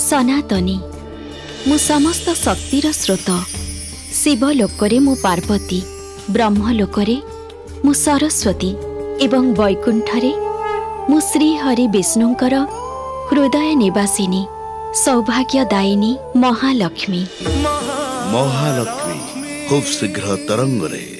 सनातनी मु समस्त शक्तिर स्रोत शिवलोक म पर्वती ब्रह्मलोक मु सरस्वती ए मु श्री हरिष्णु हृदय नासिनी सौभाग्यदायिनी महालक्ष्मी महालक्ष्मी तरंग रे